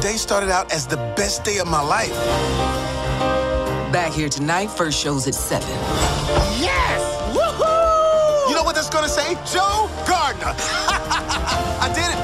day started out as the best day of my life. Back here tonight, first show's at 7. Yes! Woohoo! You know what that's gonna say? Joe Gardner. I did it.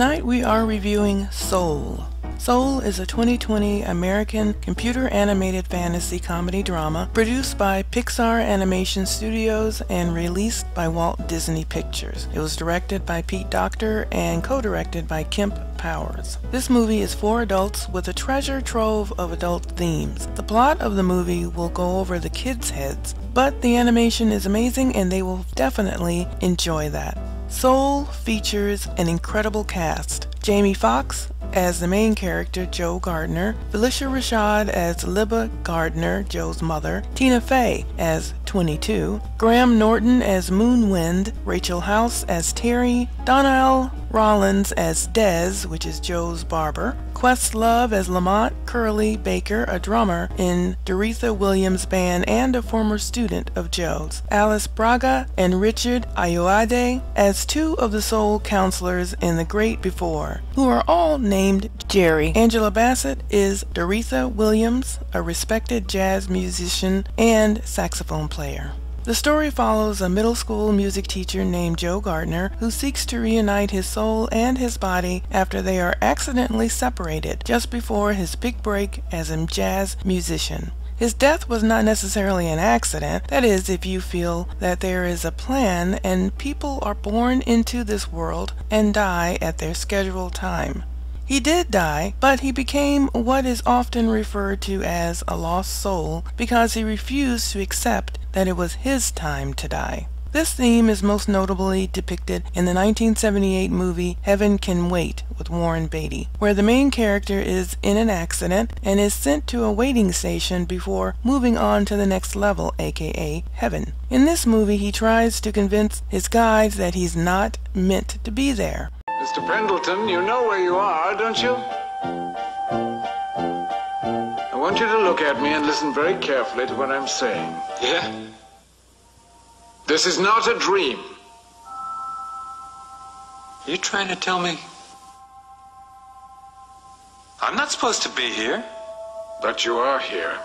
Tonight we are reviewing Soul. Soul is a 2020 American computer animated fantasy comedy drama produced by Pixar Animation Studios and released by Walt Disney Pictures. It was directed by Pete Docter and co-directed by Kemp Powers. This movie is for adults with a treasure trove of adult themes. The plot of the movie will go over the kids' heads, but the animation is amazing and they will definitely enjoy that. Soul features an incredible cast. Jamie Foxx as the main character, Joe Gardner, Phylicia Rashad as Libba Gardner, Joe's mother, Tina Fey as 22, Graham Norton as Moonwind, Rachel House as Terry, Donnell Rawlins as Dez, which is Joe's barber, Questlove as Lamont Curly Baker, a drummer in Doretha Williams' band and a former student of Joe's, Alice Braga and Richard Ayoade as two of the soul counselors in The Great Before, who are all named Jerry. Angela Bassett is Doretha Williams, a respected jazz musician and saxophone player. The story follows a middle school music teacher named Joe Gardner who seeks to reunite his soul and his body after they are accidentally separated just before his big break as a jazz musician. His death was not necessarily an accident, that is, if you feel that there is a plan and people are born into this world and die at their scheduled time. He did die, but he became what is often referred to as a lost soul because he refused to accept that it was his time to die. This theme is most notably depicted in the 1978 movie Heaven Can Wait with Warren Beatty, where the main character is in an accident and is sent to a waiting station before moving on to the next level, aka heaven. In this movie, he tries to convince his guides that he's not meant to be there. Mr. Pendleton, you know where you are, don't you? I want you to look at me and listen very carefully to what I'm saying. Yeah? This is not a dream. You trying to tell me I'm not supposed to be here? But you are here.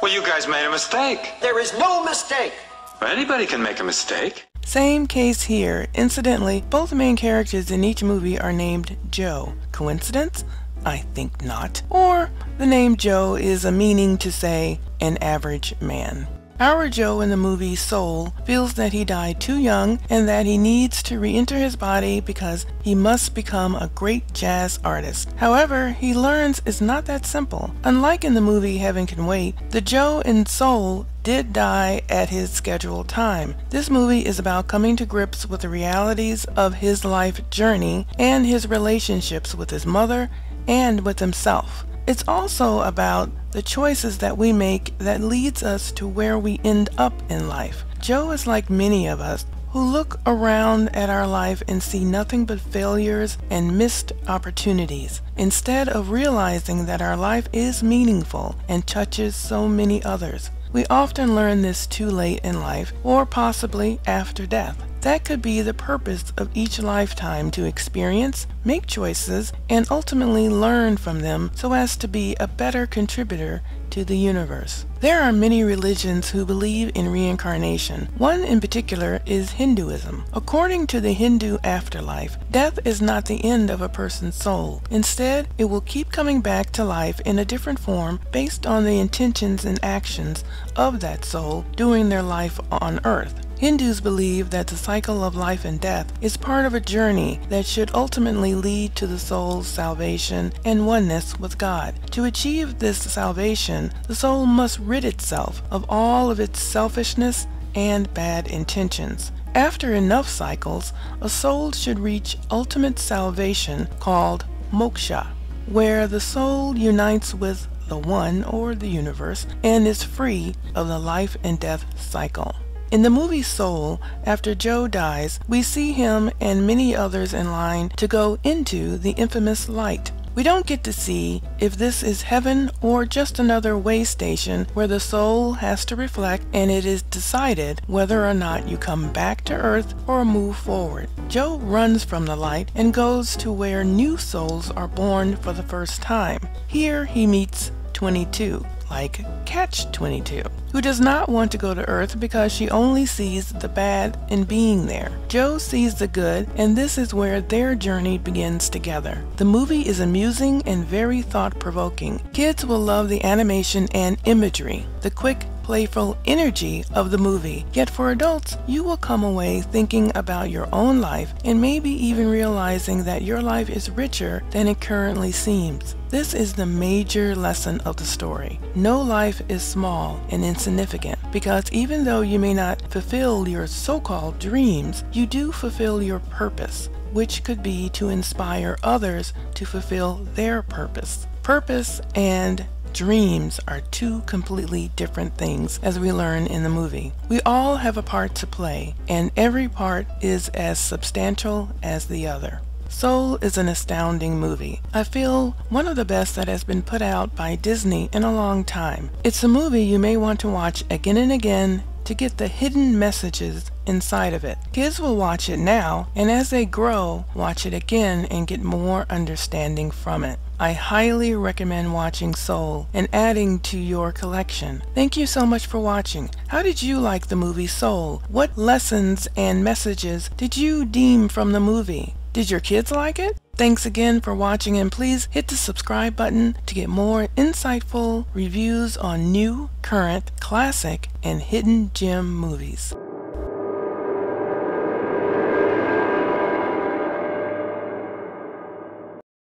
Well, you guys made a mistake. There is no mistake. Well, anybody can make a mistake. Same case here. Incidentally, both main characters in each movie are named Joe. Coincidence? I think not. Or the name Joe is a meaning to say an average man. Our Joe in the movie Soul feels that he died too young and that he needs to re-enter his body because he must become a great jazz artist. However, he learns it's not that simple. Unlike in the movie Heaven Can Wait, the Joe in Soul did die at his scheduled time. This movie is about coming to grips with the realities of his life journey and his relationships with his mother and with himself. It's also about the choices that we make that leads us to where we end up in life. Joe is like many of us who look around at our life and see nothing but failures and missed opportunities, instead of realizing that our life is meaningful and touches so many others. We often learn this too late in life or possibly after death. That could be the purpose of each lifetime to experience, make choices, and ultimately learn from them so as to be a better contributor to the universe. There are many religions who believe in reincarnation. One in particular is Hinduism. According to the Hindu afterlife, death is not the end of a person's soul. Instead, it will keep coming back to life in a different form based on the intentions and actions of that soul during their life on earth. Hindus believe that the cycle of life and death is part of a journey that should ultimately lead to the soul's salvation and oneness with God. To achieve this salvation, the soul must rid itself of all of its selfishness and bad intentions. After enough cycles, a soul should reach ultimate salvation called moksha, where the soul unites with the One or the universe, and is free of the life and death cycle. In the movie Soul, after Joe dies, we see him and many others in line to go into the infamous light. We don't get to see if this is heaven or just another way station where the soul has to reflect and it is decided whether or not you come back to earth or move forward. Joe runs from the light and goes to where new souls are born for the first time. Here he meets 22 like Catch 22, who does not want to go to Earth because she only sees the bad in being there. Joe sees the good, and this is where their journey begins together. The movie is amusing and very thought provoking. Kids will love the animation and imagery, the quick playful energy of the movie. Yet for adults, you will come away thinking about your own life and maybe even realizing that your life is richer than it currently seems. This is the major lesson of the story. No life is small and insignificant because even though you may not fulfill your so-called dreams, you do fulfill your purpose, which could be to inspire others to fulfill their purpose. Purpose and Dreams are two completely different things, as we learn in the movie. We all have a part to play, and every part is as substantial as the other. Soul is an astounding movie. I feel one of the best that has been put out by Disney in a long time. It's a movie you may want to watch again and again to get the hidden messages inside of it. Kids will watch it now, and as they grow, watch it again and get more understanding from it. I highly recommend watching Soul and adding to your collection. Thank you so much for watching. How did you like the movie Soul? What lessons and messages did you deem from the movie? Did your kids like it? Thanks again for watching and please hit the subscribe button to get more insightful reviews on new, current, classic, and hidden gem movies.